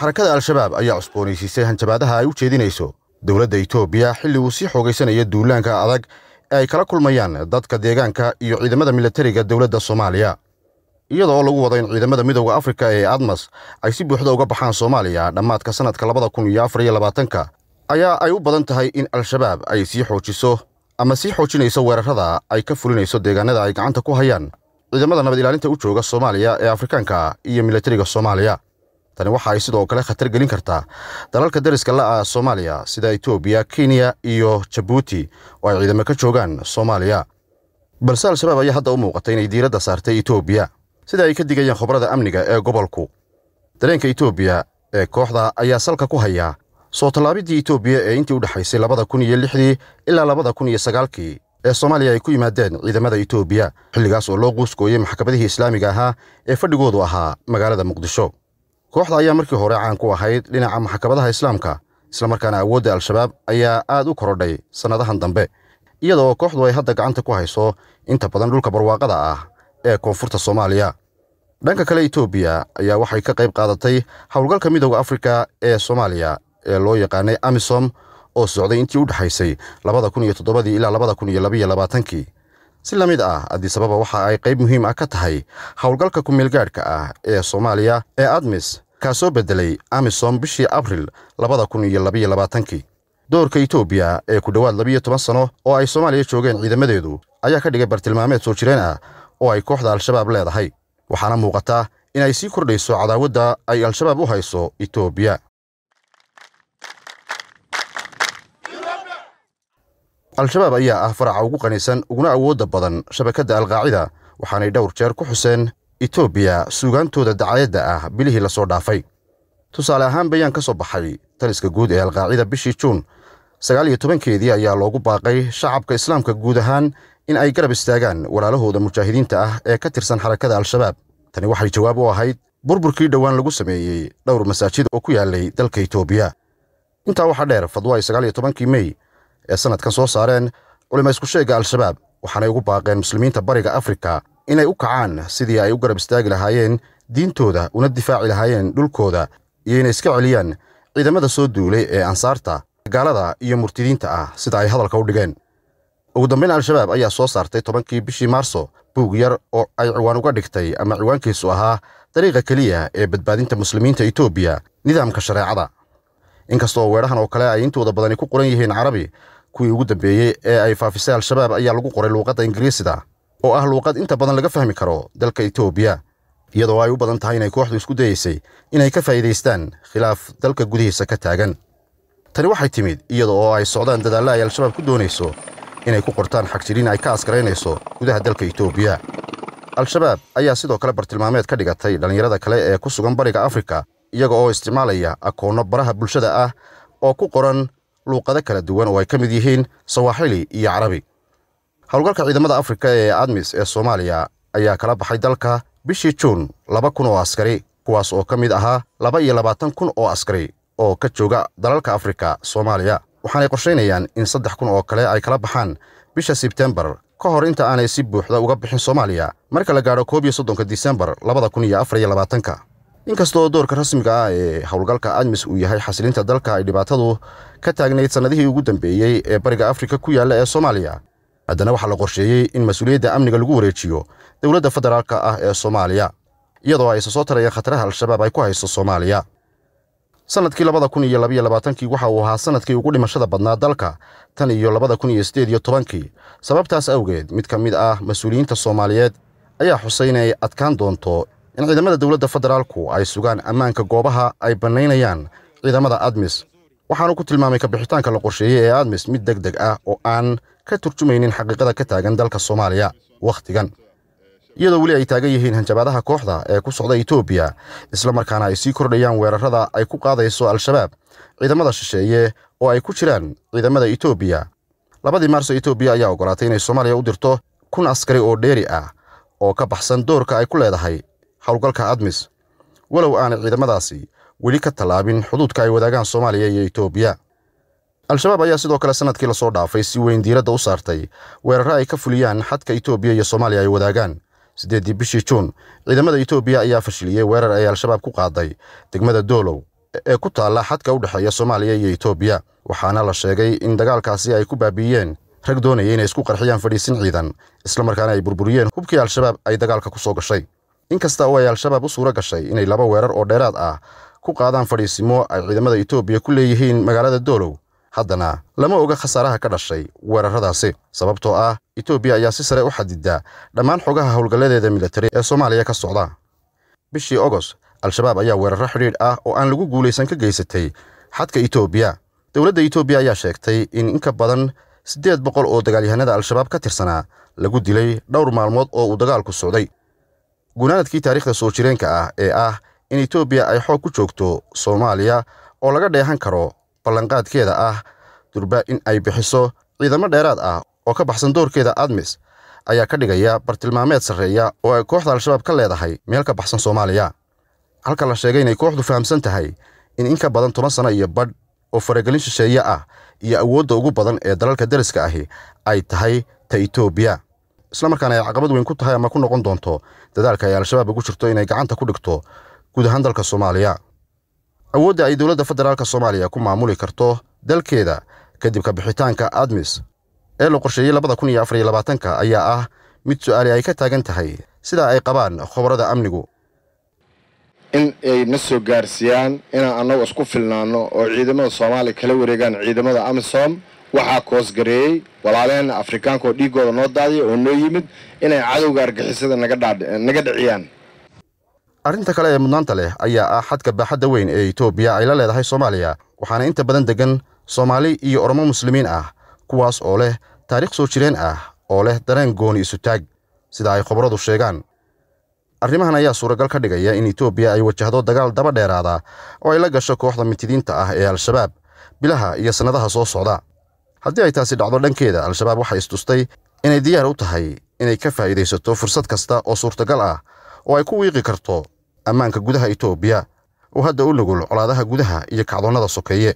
xarakada al-shabaab ayaa cusboonaysiisay hanjabaadaha ay u jeedinayso. Dowladda itoobiya xilli uu sii xoogaysanayo duulaanka adag ee ay kala kulmayaan dadka deegaanka iyo ciidamada milatariga dowladda soomaaliya. Iyada oo lagu wado in ciidamada midowda afrika ee admas ay si buuxda uga baxaan soomaaliya dhammaadka sannadka labada kun iyo afar iyo labaatanka ayaa ay u badan tahay in al-shabaab ay sii xoojiso ama sii xoojinayso weerarrada ay ka fulinayso deegaanada ay gacanta ku hayaan. Ciidamada nabad ilaalinta u jooga soomaaliya ee afrikaanka iyo milatariga soomaaliya tani waxa ay sidoo kale khatar gelin kartaa dalalka dariska la'ah soomaaliya sida etoobiya kenya iyo jabuuti oo ay ciidamo ka joogaan soomaaliya. Balse al-shabaab ayaa hadda u muuqatay inay diiradda saartay etoobiya sida ay ka digayeen khobrada amniga ee gobolku. Dareenka etoobiya ee kooxda ayaa salka ku haya soo tallaabidii etoobiya ee intii u dhexaysay labada kun iyo lixdii ilaa labada kun iyo sagaalkii ee soomaaliya ay ku yimaadeen ciidamada etoobiya xilligaas oo loo quuskooyey maxkamadihii islaamiga ahaa ee fadhigoodu ahaa magaalada muqdisho kooxda ayaa markii hore caan ku ahayd dhinaca maxkamadaha islaamka islamarkaana awoodda al-shabaab ayaa aad u korodhay sannadahan dambe iyada oo kooxdu ay hadda gacanta ku hayso inta badan dhulka barwaaqada ah ee koonfurta soomaaliya. Dhanka kale etoobiya ayaa waxay ka qayb qaadatay howlgalka midowda afrika ee soomaaliya ee loo yaqaanay amisom oo socday intii u dhexaysay labada kun iyo toddobadii ilaa labada kun iyo labaiyo labaatankii si la mid ah adisababa waxa ay qayb muhiim ah ka tahay howlgalka kumeelgaadhka ah ee soomaaliya ee admis kaasoo beddelay amisom bishii abril labada kun iyo labaiyo labaatankii doorka etoobiya ee ku dhowaad labiyo toban sano oo ay soomaaliya joogeen ciidamadeedu ayaa ka dhigay bartilmaameed soo jireen ah oo ay kooxda al-shabaab leedahay waxaana muuqata in ay sii kordhayso cadaawadda ay al-shabaab u hayso etoobiya al-shabaab ayaa ah faraca ugu qanisan uguna awoodda badan shabakadda alqaacida waxaanay dhowr jeer ku xuseen etoobiya suugaantooda dacayadda ah bilihii la soo dhaafay. Tusaale ahaan bayaan ka soo baxay taliska guud ee alqaacida bishii juun. Sagaal iyo tobankeedii ayaa loogu baaqay shacabka islaamka guud ahaan in ay garab istaagaan walaalahooda mujaahidiinta ah ee ka tirsan xarakada al-shabaab. Tani waxay jawaab u ahayd burburkii dhowaan lagu sameeyey dhowr masaajid oo ku yaallay dalka etoobiya intaa waxaa dheer fadwo ay sagaal iyo tobankii mey ee sannadkan soo saareen culima isku sheegga al-shabaab waxaanay ugu baaqeen muslimiinta bariga afrika inay u kacaan sidii ay u garab istaagi lahaayeen diintooda una difaaci lahaayeen dhulkooda iyo inay iska celiyaan ciidamada soo duulay ee ansaarta gaalada iyo murtidiinta ah sida ay hadalka u dhigeen. Ugu dambayn al-shabaab ayaa soo saartay tobankii bishii maarso buug yar oo ay ciwaan uga dhigtay ama ciwaankiisu ahaa dariiqa keliya ee badbaadinta muslimiinta etoobiya nidaamka shareecada. Inkasta oo weedhahan oo kale ay intooda badani ku qoran yihiin carabi kuwii ugu dambeeyey ee ay faafisay al-shabaab ayaa lagu qoray luuqadda ingiriisida oo ah luuqad inta badan laga fahmi karo dalka etoobiya iyadoo ay u badan tahay inay kooxdu isku dayeysay inay ka faa'iidaystaan khilaaf dalka gudihiisa ka taagan. Tani waxay timid iyada oo ay socdaan dadaalla ay al-shabaab ku doonayso inay ku qortaan xagjiriin ay ka askaraynayso gudaha dalka etoobiya al-shabaab ayaa sidoo kale bartilmaameed ka dhigatay dhallinyarada kale ee ku sugan bariga afrika iyaga oo isticmaalaya akoonno baraha bulshada ah oo ku qoran luuqado kala duwan oo ay ka mid yihiin sawaaxili iyo carabi. Howlgalka ciidamada afrika ee admis ee soomaaliya ayaa kala baxay dalka bishii juun laba kun oo askari kuwaas oo ka mid ahaa laba iyo labaatan kun oo askari oo ka jooga dalalka afrika soomaaliya. Waxaanay qorshaynayaan in saddex kun oo kale ay kala baxaan bisha sebtembar ka hor inta aanay si buuxda uga bixin soomaaliya marka la gaadho koob iyo soddonka disembar labada kun iyo afar iyo labaatanka inkasta oo doorka rasmiga ah ee howlgalka admis uu yahay xasilinta dalka ay dhibaatadu ka taagnayd sannadihii ugu dambeeyey ee bariga afrika ku yaalla ee soomaaliya haddana waxaa la qorsheeyey in mas'uuliyadda amniga lagu wareejiyo dowladda federaalka ah ee soomaaliya iyadoo ayse soo tarayeen khataraha al-shabaab ay ku hayso soomaaliya. Sannadkii labada kun iyo labaiyo labaatankii waxa uu ahaa sannadkii ugu dhimashada badnaa dalka tan iyo labada kun iyo siddeed iyo tobankii. Sababtaas awgeed mid ka mid ah mas'uuliyiinta soomaaliyeed ayaa xusay inay adkaan doonto in ciidamada dowladda federaalku ay sugaan ammaanka goobaha ay bannaynayaan ciidamada admis. Waxaanu ku tilmaamay kabixitaanka la qorsheeyey ee admis mid deg deg ah oo aan ka turjumaynin xaqiiqada ka taagan dalka soomaaliya wakhtigan. Iyadoo weli ay taagan yihiin hanjabaadaha kooxda ee ku socda etoobiya islamarkaana ay sii kordhayaan weerarrada ay ku qaadayso al-shabaab ciidamada shisheeye oo ay ku jiraan ciidamada etoobiya labadii maarso etoobiya ayaa ogolaatay inay soomaaliya u dirto kun askari oo dheeri ah oo ka baxsan doorka ay ku leedahay howlgalka admis. Walow aanay ciidamadaasi weli ka tallaabin xuduudka ay wadaagaan soomaaliya iyo etoobiya al-shabaab ayaa sidoo kale sannadkii la soo dhaafay si weyn diiradda u saartay weerarro ay ka fuliyaan xadka etoobiya iyo soomaaliya ay wadaagaan. Siddeeddii bishii juun ciidamada etoobiya ayaa fashiliyey weerar ay al-shabaab ku qaaday degmada doolow ee ku taalla xadka u dhexeeya soomaaliya iyo etoobiya waxaana la sheegay in dagaalkaasi ay ku baabi'iyeen rag doonaya inay isku qarxiyaan fadhiisin ciidan islamarkaana ay burburiyeen hubkii al-shabaab ay dagaalka ku soo gashay inkasta oo ay al-shabaab u suuro gashay inay laba weerar oo dheeraad ah ku qaadaan fadhiisimo ay ciidamada etoobiya ku leeyihiin magaalada doolow haddana lama oga khasaaraha ka dhashay weerarradaasi. Sababtoo ah etoobiya ayaa si sare u xadida dhammaan xogaha howlgalladeeda militari ee soomaaliya ka socda. Bishii ogost al-shabaab ayaa weerarro xidhiidh ah oo aan lagu guulaysan ka geysatay xadka etoobiya dowladda etoobiya ayaa sheegtay in in ka badan siddeed boqol oo dagaalyahanada al-shabaab ka tirsanaa lagu dilay dhowr maalmood oo uu dagaalku socday gunaanadkii taariikhda soo jireenka ah ee ah in etoobiya ay xoog ku joogto soomaaliya oo laga dheehan karo ballanqaadkeeda ah. Durba in ay bixiso ciidamo dheeraad ah oo ka baxsan doorkeeda admis ayaa ka dhigaya bartilmaameed sarreeya oo ay kooxda al-shabaab ka leedahay meel ka baxsan soomaaliya. Halka la sheegay inay kooxdu fahamsan tahay in in ka badan toban sano iyo badh oo faragelin shisheeye ah iyo awoodda ugu badan ee dalalka deriska ahi ay tahay ta etoobiya islamarkaana ay caqabad weyn ku tahay ama ku noqon doonto dadaalka ay al-shabaab ugu jirto inay gacanta ku dhigto guud dalka soomaaliya. Awoodda ay dowladda federaalka soomaaliya ku maamuli karto dalkeeda kadib ka bixitaanka admis ee la qorsheeyey labada kun iyo afar iyo labaatanka ayaa ah mid su'aali ay ka taagan tahay sida ay qabaan khobarada amnigu. In ay na soo gaarsiiyaan inaan annagu isku filnaanno oo ciidamada soomaaliya kala wareegaan ciidamada amisom waxaa koosgareeyey walaalaheenna afrikaanka oo dhiiggooda noo daadiya oo noo yimid inay cadowga argixisada naga dhiciyaan. Arrinta kale ee mudnaanta leh ayaa ah xadka baaxadda weyn ee etoobiya ay la leedahay soomaaliya waxaana inta badan deggan soomaali iyo oromo muslimiin ah kuwaas oo leh taariikh soo jireen ah oo leh dareen gooni isu taag sida ay khobaradu sheegaan. Arrimahan ayaa suuragal ka dhigaya in etoobiya ay wajahdo dagaal daba dheeraada oo ay la gasho kooxda mitidiinta ah ee al-shabaab bilaha iyo sannadaha soo socda haddii ay taasi dhacdo dhankeeda al-shabaab waxay istustay inay diyaar u tahay inay ka faa'iidaysato fursad kasta oo suurtagal ah oo ay ku wiiqi karto ammaanka gudaha etoobiya oo hadda u nugul colaadaha gudaha iyo kacdoonnada sokeeye